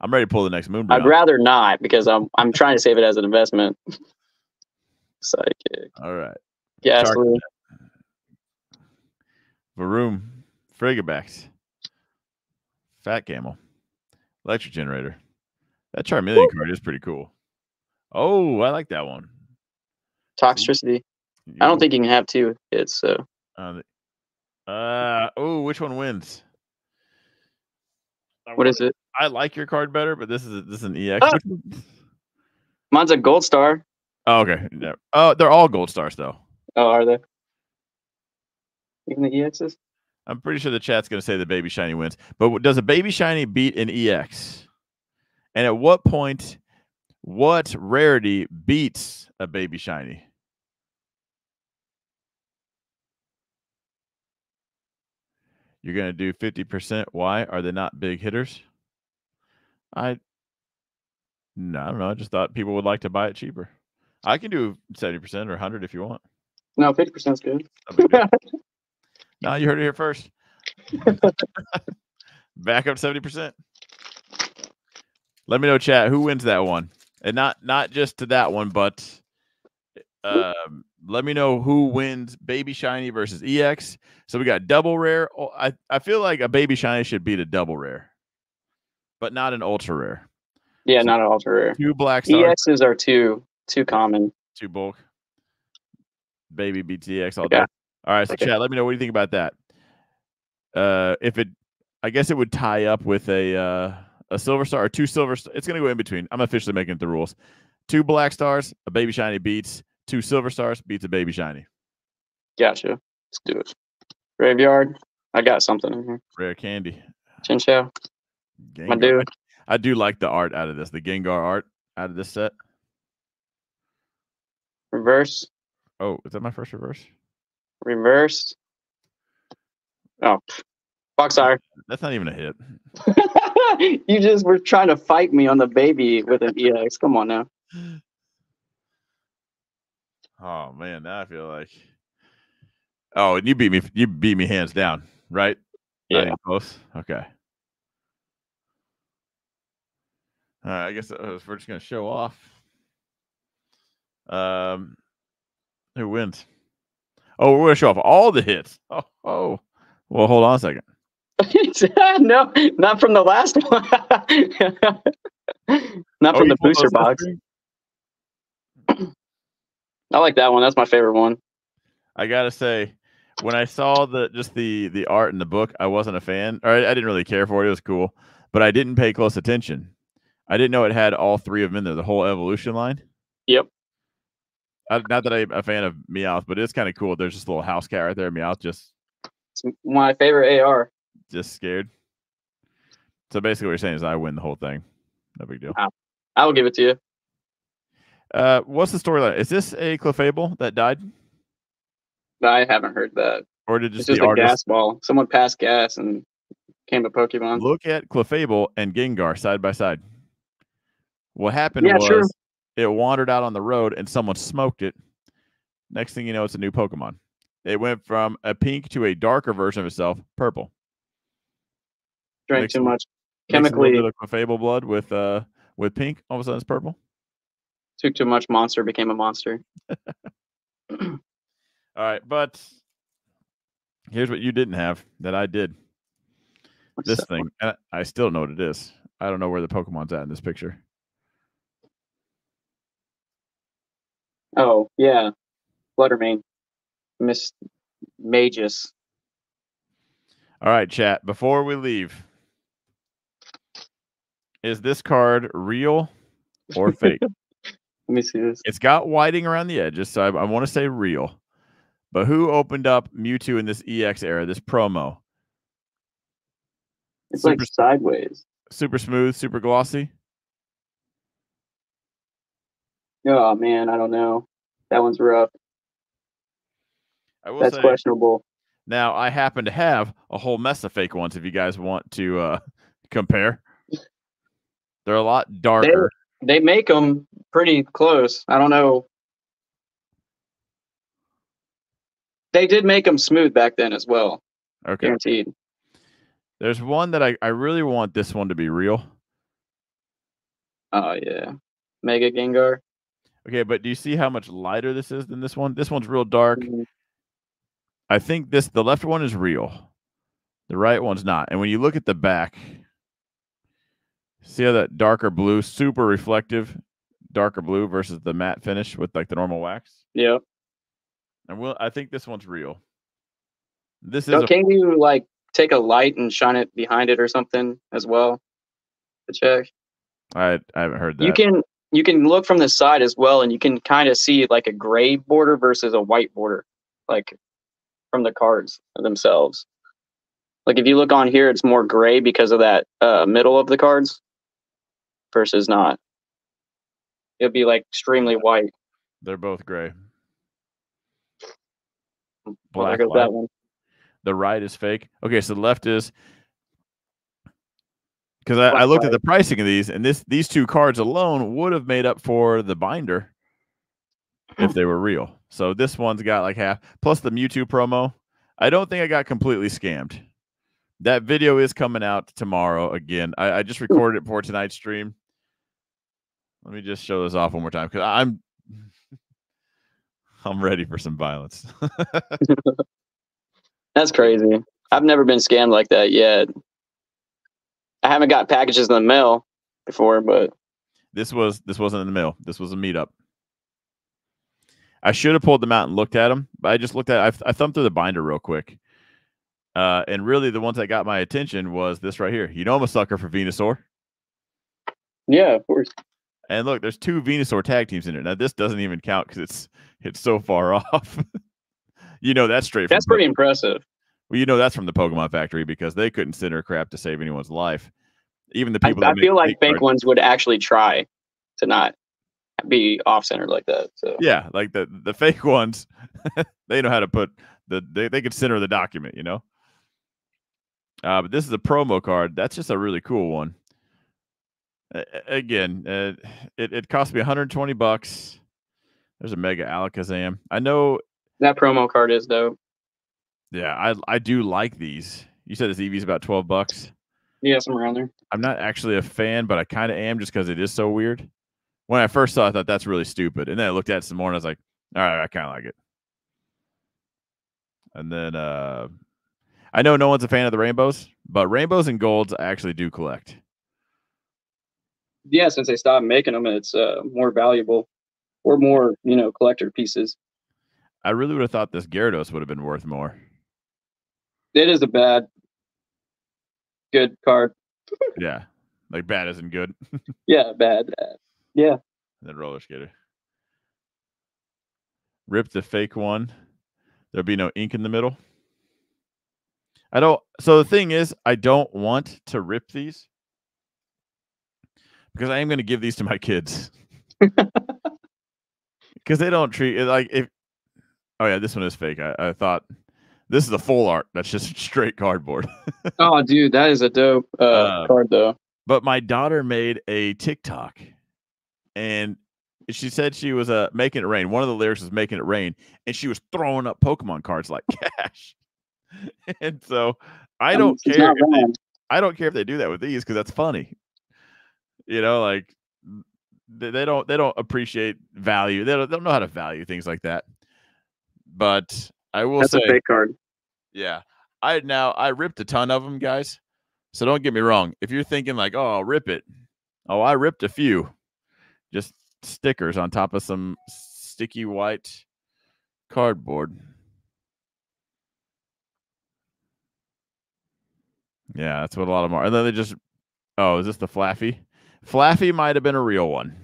I'm ready to pull the next moon. I'd rather not because I'm I'm trying to save it as an investment. Psychic. All right. Gastly. Varoom. Frigibax. Fat Camel. Electric Generator. That Charmeleon card is pretty cool. Oh, I like that one. Toxtricity. I don't think you can have two hits, so. Uh, uh oh, which one wins? What is it? I like your card better, but this is a, this is an EX. Ah! Mine's a gold star. Oh, okay. Yeah. Oh, they're all gold stars though. Oh, are they? Even the EXs? I'm pretty sure the chat's going to say the baby shiny wins. But does a baby shiny beat an EX? And at what point, what rarity beats a baby shiny? You're going to do 50%. Why? Are they not big hitters? I no, I don't know. I just thought people would like to buy it cheaper. I can do 70% or 100 if you want. No, 50% is good. no, you heard it here first. Back up 70%. Let me know, chat, who wins that one. And not not just to that one, but um, let me know who wins Baby Shiny versus EX. So we got double rare. Oh, I, I feel like a Baby Shiny should beat a double rare, but not an ultra rare. Yeah, so not an ultra rare. Two black stars. EXs are too too common. Too bulk. Baby beats EX all day. All right, so okay. chat, let me know what you think about that. Uh, if it, I guess it would tie up with a uh, a silver star or two silver. It's gonna go in between. I'm officially making the rules. Two black stars, a baby shiny beats Two silver stars beats a baby shiny. Gotcha. Let's do it. Graveyard. I got something in here. Rare candy. Chinchou. My dude. I, I do like the art out of this. The Gengar art out of this set. Reverse. Oh, is that my first reverse? Reverse. Oh, Boxar. That's not even a hit. you just were trying to fight me on the baby with an EX. Come on now. Oh man, now I feel like. Oh, and you beat me. You beat me hands down, right? Yeah. close. Okay. All right. I guess uh, we're just gonna show off. Um, who wins? Oh, we're gonna show off all the hits. Oh, oh. Well, hold on a second. no, not from the last one. not oh, from the booster box. I like that one. That's my favorite one. I gotta say, when I saw the just the the art in the book, I wasn't a fan, or I, I, didn't really care for it. It was cool, but I didn't pay close attention. I didn't know it had all three of them in there, the whole evolution line. Yep. I, not that I'm a fan of Meowth, but it's kind of cool. There's just a little house cat right there. Meowth just. It's my favorite AR. Just scared. So basically, what you're saying is I win the whole thing. No big deal. I will give it to you. Uh, what's the storyline? Is this a Clefable that died? I haven't heard that. Or did just, it's just a artist... gas ball? Someone passed gas and came a Pokemon. Look at Clefable and Gengar side by side. What happened yeah, was true. it wandered out on the road and someone smoked it. Next thing you know, it's a new Pokemon. It went from a pink to a darker version of itself, purple. Drank too much chemically. A Clefable blood with uh with pink. All of a sudden, it's purple. Took too much monster, became a monster. All right, but here's what you didn't have that I did. This thing, I still don't know what it is. I don't know where the Pokemon's at in this picture. Oh yeah, Flutter Mane, Miss Magus. All right, chat. Before we leave, is this card real or fake? Let me see this. It's got whiting around the edges, so I, I want to say real. But who opened up Mewtwo in this EX era, this promo? It's super, like sideways. Super smooth, super glossy. Oh man, I don't know. That one's rough. I will That's say, questionable. Now I happen to have a whole mess of fake ones. If you guys want to uh, compare, they're a lot darker. They make them pretty close. I don't know. They did make them smooth back then as well. Okay. Guaranteed. There's one that I, I really want this one to be real. Oh yeah, Mega Gengar. Okay, but do you see how much lighter this is than this one? This one's real dark. Mhm. I think this the left one is real. The right one's not. And when you look at the back, see how that darker blue, super reflective, darker blue versus the matte finish with like the normal wax? Yep. And we'll, I think this one's real. This is So a, can you like take a light and shine it behind it or something as well to check? I I haven't heard that. You can you can look from the side as well, and you can kind of see like a gray border versus a white border, like from the cards themselves. Like if you look on here, it's more gray because of that uh, middle of the cards versus not. It'd be like extremely white. They're both gray. Well, Black light. that one. The right is fake. Okay, so the left is because I, I looked at the pricing of these, and this these two cards alone would have made up for the binder if hmm. they were real. So this one's got like half plus the Mewtwo promo. I don't think I got completely scammed. That video is coming out tomorrow again. I, I just recorded it for tonight's stream. Let me just show this off one more time because I'm I'm ready for some violence. That's crazy. I've never been scammed like that yet. I haven't got packages in the mail before, but This was this wasn't in the mail. This was a meetup. I should have pulled them out and looked at them, but I just looked at. I, I thumbed through the binder real quick, uh, and really the ones that got my attention was this right here. You know I'm a sucker for Venusaur, yeah, of course. And look, there's two Venusaur tag teams in it. Now this doesn't even count because it's it's so far off. you know that's straight. That's pretty impressive. Well, you know that's from the Pokemon Factory because they couldn't send her crap to save anyone's life. Even the people. I that make feel like fake fake cards- ones would actually try to not be off centered like that. So Yeah, like the the fake ones, they know how to put the they, they could center the document, you know. Uh, but this is a promo card. That's just a really cool one. Again, uh, it it cost me 120 bucks. There's a Mega Alakazam. I know. that promo card is dope. Yeah, I I do like these. You said this Eevee's about 12 bucks. Yeah, somewhere around there. I'm not actually a fan, but I kind of am just because it is so weird. When I first saw it, I thought that's really stupid. And then I looked at it some more and I was like, all right, I kind of like it. And then uh I know no one's a fan of the rainbows, but rainbows and golds I actually do collect. Yeah, since they stopped making them, it's uh, more valuable or more, you know, collector pieces. I really would have thought this Gyarados would have been worth more. It is a bad, good card. Yeah. Like bad isn't good. Yeah, bad. bad. Yeah, And then roller skater. Rip the fake one. There'll be no ink in the middle. I don't. So the thing is, I don't want to rip these because I am going to give these to my kids because they don't treat it like if. Oh yeah, this one is fake. I, I thought this is a full art. That's just straight cardboard. Oh, dude, that is a dope uh, Uh, card, though. but my daughter made a TikTok, and she said she was uh, making it rain. One of the lyrics was "making it rain," and she was throwing up Pokemon cards like cash. and so I mean, don't care. They. I don't care if they do that with these because that's funny. You know, like they, they don't they don't appreciate value. They don't, they don't know how to value things like that. But I will That's say, a fake card. yeah. I now I ripped a ton of them, guys. So don't get me wrong. If you're thinking like, "Oh, I'll rip it," oh, I ripped a few, just stickers on top of some sticky white cardboard. Yeah, that's what a lot of them are. And then they just, oh, is this the Flaaffy? Flaaffy might have been a real one.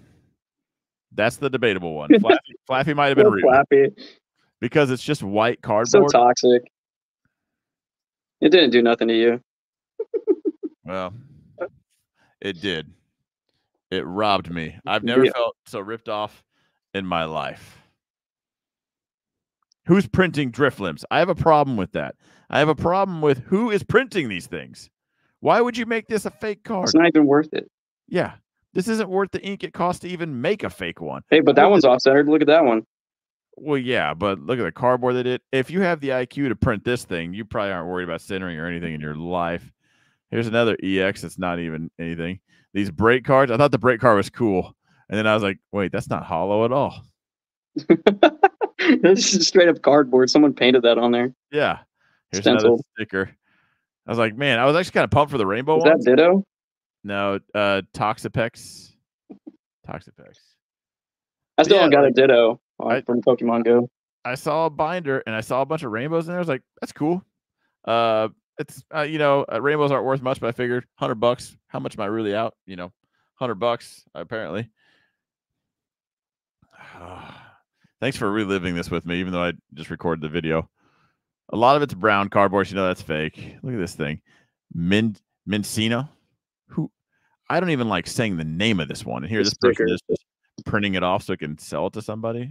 That's the debatable one. Flaaffy, Flaaffy might have been real flappy. because it's just white cardboard. So toxic. It didn't do nothing to you. Well, it did. It robbed me. I've never Yeah. felt so ripped off in my life. Who's printing Drifblims? I have a problem with that. I have a problem with who is printing these things. Why would you make this a fake card? It's not even worth it. Yeah. This isn't worth the ink it costs to even make a fake one. Hey, but that one's off centered. Look at that one. Well, yeah, but look at the cardboard that it. If you have the IQ to print this thing, you probably aren't worried about centering or anything in your life. Here's another EX that's not even anything. These BREAK cards, I thought the BREAK card was cool. And then I was like, wait, that's not hollow at all. this is straight up cardboard. Someone painted that on there. Yeah. Here's another sticker. I was like, man, I was actually kind of pumped for the rainbow Is that. Ditto? No, uh Toxapex. Toxapex. I still Yeah, don't got like- a Ditto on, I- from Pokemon Go. I saw a binder and I saw a bunch of rainbows in there. I was like, that's cool. Uh, it's uh, you know, uh, rainbows aren't worth much, but I figured hundred bucks. How much am I really out? You know, hundred bucks apparently. Thanks for reliving this with me, even though I just recorded the video. A lot of it's brown cardboard. You know that's fake. Look at this thing, Min Minccino. Who I don't even like saying the name of this one. And here, this person is just printing it off so it can sell it to somebody.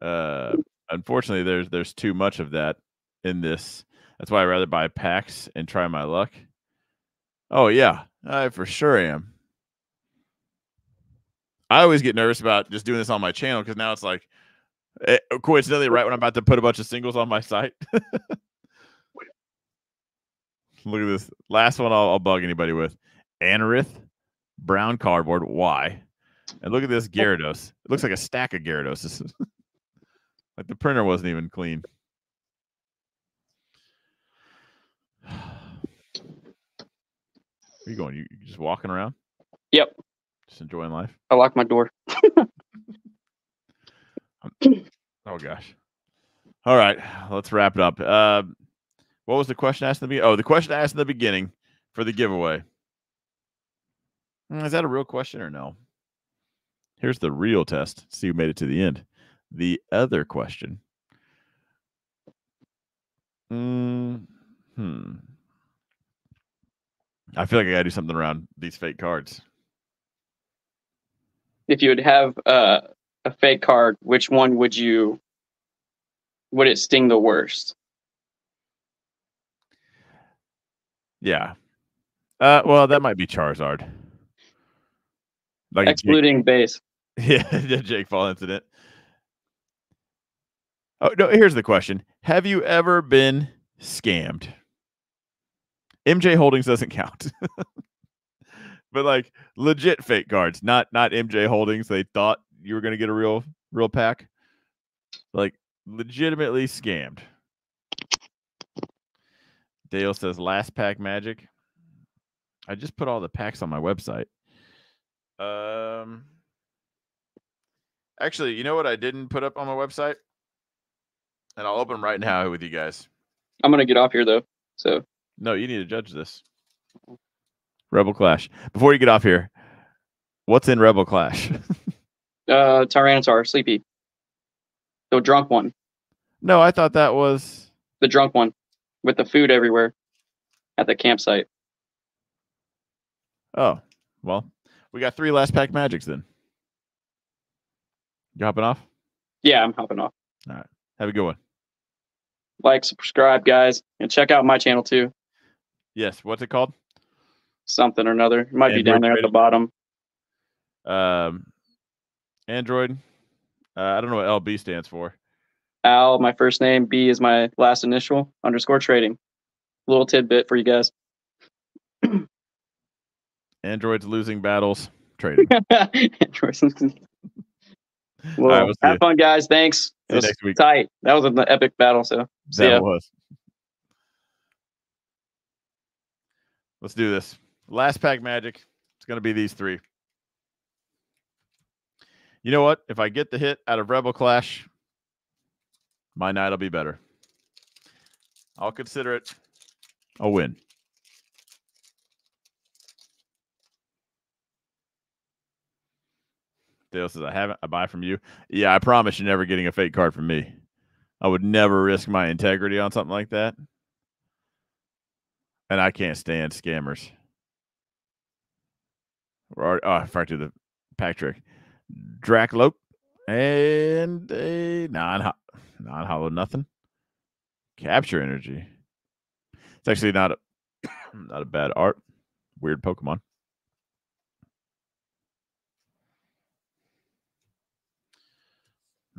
Uh, unfortunately, there's there's too much of that in this. That's why I rather buy packs and try my luck. Oh yeah, I for sure am. I always get nervous about just doing this on my channel because now it's like, eh, coincidentally, right when I'm about to put a bunch of singles on my site. Look at this last one. I'll, I'll bug anybody with Anorith, brown cardboard. Why? And look at this Gyarados. It looks like a stack of Gyarados. like the printer wasn't even clean. Where you going? You, you just walking around? Yep. Just enjoying life. I locked my door. Oh gosh. All right, let's wrap it up. Uh, what was the question asked in the beginning? Oh, the question asked in the beginning for the giveaway. Hmm, Is that a real question or no? Here's the real test. See who made it to the end. The other question. Mm, hmm. I feel like I gotta do something around these fake cards. If you would have uh, a fake card, which one would you? Would it sting the worst? Yeah. Uh, well, that might be Charizard. Like a Jake- Excluding base. Yeah, the Jake Paul incident. Oh no, here's the question. Have you ever been scammed? MJ Holdings doesn't count. but like legit fake cards, not not MJ Holdings. They thought you were gonna get a real real pack. Like legitimately scammed. Dale says last pack magic. I just put all the packs on my website. Um Actually, you know what I didn't put up on my website? And I'll open them right now with you guys. I'm gonna get off here though. So No, you need to judge this. Rebel Clash. Before you get off here, what's in Rebel Clash? uh Tyranitar, sleepy. The drunk one. no, I thought that was The drunk one. With the food everywhere at the campsite. oh, well, we got three last pack magics then. You hopping off? Yeah, I'm hopping off. All right. Have a good one. Like, subscribe, guys, and check out my channel too. Yes, what's it called? Something or another. It might be down there at the bottom. Um Android. Uh, I don't know what LB stands for. Al, my first name. B is my last initial. Underscore trading. Little tidbit for you guys. Android's losing battles. Trading. well, right, we'll have you. fun, guys. Thanks. See It was next week. tight. That was an epic battle. So see That ya. was. Let's do this. Last pack magic. It's going to be these three. You know what? If I get the hit out of Rebel Clash, my night will be better. I'll consider it a win. Dale says, I haven't. I buy from you. Yeah, I promise you're never getting a fake card from me. I would never risk my integrity on something like that. And I can't stand scammers. We're already, oh, I forgot to the pack trick. Drakloak. And a non non hollow nothing. Capture energy. It's actually not a not a bad art. Weird Pokemon.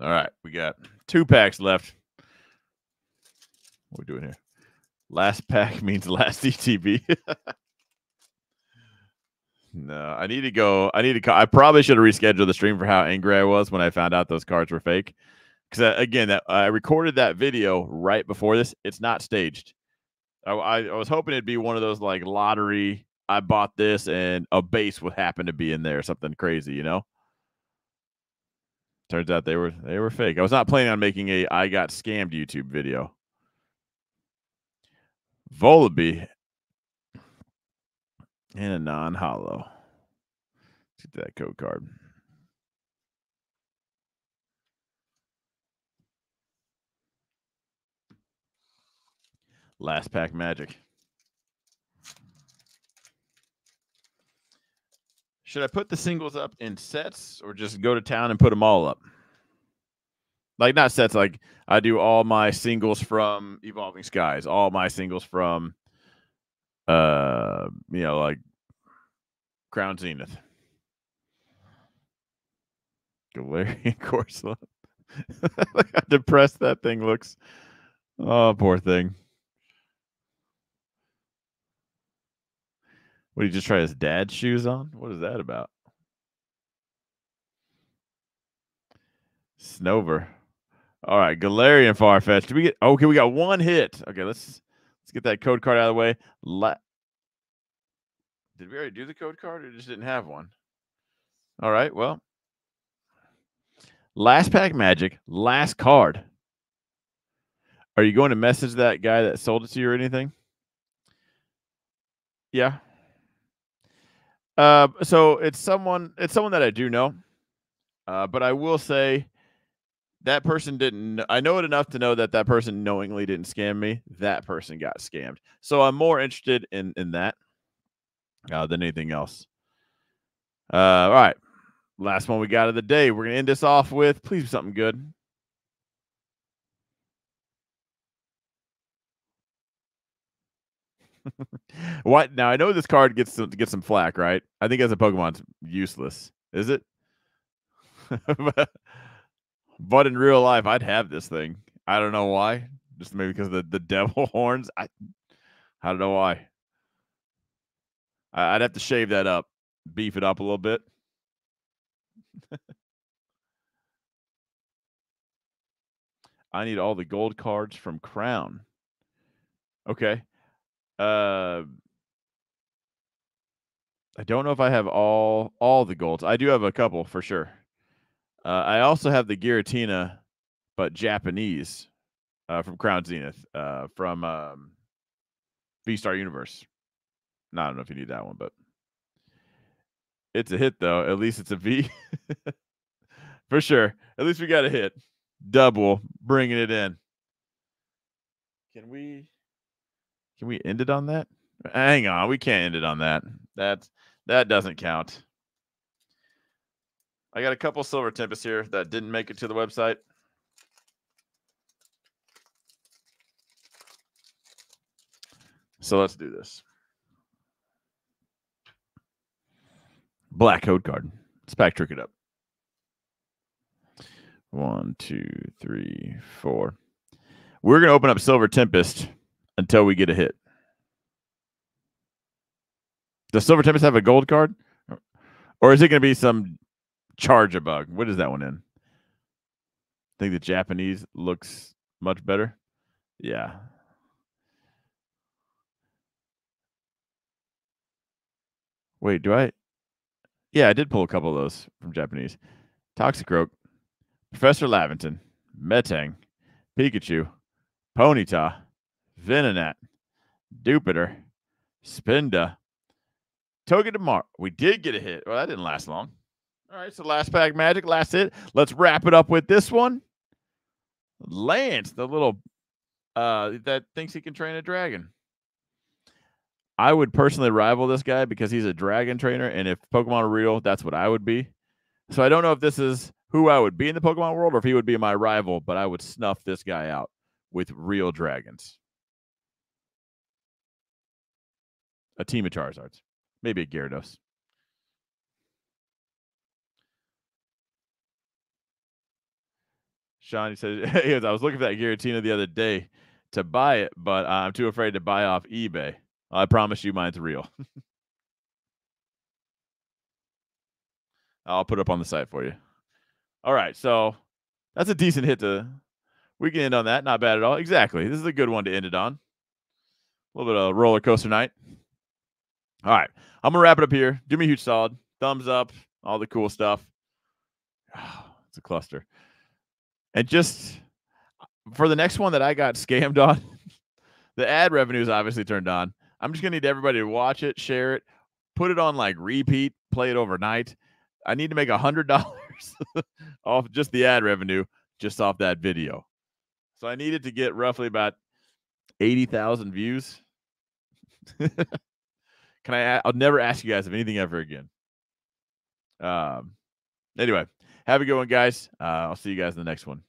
All right, we got two packs left. What are we doing here? Last pack means last ETB. no, I need to go. I need to. I probably should have rescheduled the stream for how angry I was when I found out those cards were fake. Because uh, again, that I recorded that video right before this. It's not staged. I, I, I was hoping it'd be one of those like lottery. I bought this and a base would happen to be in there, something crazy, you know. Turns out they were they were fake. I was not planning on making a I got scammed YouTube video. Vullaby and a non-hollow. Let's get that code card. Last pack magic. Should I put the singles up in sets or just go to town and put them all up? Like not sets, like I do all my singles from Evolving Skies, all my singles from uh you know, like Crown Zenith. Galarian Corsola. How depressed that thing looks. Oh, poor thing. What, he just try his dad's shoes on? What is that about? Snover. All right, Galarian Farfetch. Do we get okay? We got one hit. Okay, let's let's get that code card out of the way. La- Did we already do the code card or just didn't have one? All right, well. Last pack magic, last card. Are you going to message that guy that sold it to you or anything? Yeah, uh, so it's someone it's someone that I do know. Uh, but I will say that person didn't I know it enough to know that that person knowingly didn't scam me. That person got scammed. So I'm more interested in in that uh, than anything else. Uh, all right. Last one we got of the day. We're going to end this off with please something good. what now? I know this card gets to get some flack, right? I think as a Pokemon's useless. Is it? but in real life, I'd have this thing. I don't know why. Just maybe because the, the devil horns. I I don't know why. I, I'd have to shave that up, beef it up a little bit. I need all the gold cards from Crown. Okay. Uh, I don't know if I have all all the golds. I do have a couple for sure. Uh, I also have the Giratina, but Japanese, uh, from Crown Zenith, uh, from um, V Star Universe. No, I don't know if you need that one, but it's a hit though. At least it's a V, for sure. At least we got a hit. Double, bringing it in. Can we? Can we end it on that? Hang on, we can't end it on that. That's that doesn't count. I got a couple silver tempest here that didn't make it to the website. So let's do this. Black code card. Let's back trick it up. One, two, three, four. We're going to open up Silver Tempest until we get a hit. Does Silver Tempest have a gold card? Or is it going to be some Charjabug? What is that one in? I think the Japanese looks much better. Yeah. Wait, do I? Yeah, I did pull a couple of those from Japanese. Toxicroak, Professor Laventon, Metang, Pikachu, Ponyta, Venonat, Dewpider, Spinda, Togedemaru. We did get a hit. Well, that didn't last long. All right, so last pack magic, last hit. Let's wrap it up with this one. Lance, the little uh that thinks he can train a dragon. I would personally rival this guy because he's a dragon trainer, and if Pokemon are real, that's what I would be. So I don't know if this is who I would be in the Pokemon world or if he would be my rival, but I would snuff this guy out with real dragons. A team of Charizards. Maybe a Gyarados. Sean, he goes, I was looking for that Giratina the other day to buy it, but I'm too afraid to buy off eBay. I promise you mine's real. I'll put it up on the site for you. All right, so that's a decent hit to. We can end on that. Not bad at all. Exactly. This is a good one to end it on. A little bit of roller coaster night. All right, I'm gonna wrap it up here. Do me a huge solid. Thumbs up. All the cool stuff. it's a cluster. And just uh, for the next one that I got scammed on, the ad revenue is obviously turned on. I'm just gonna need everybody to watch it, share it, put it on like repeat, play it overnight. I need to make a hundred dollars off just the ad revenue just off that video. So I needed to get roughly about eighty thousand views. Can I? I'll never ask you guys of anything ever again. Um. Anyway, have a good one, guys. Uh, I'll see you guys in the next one.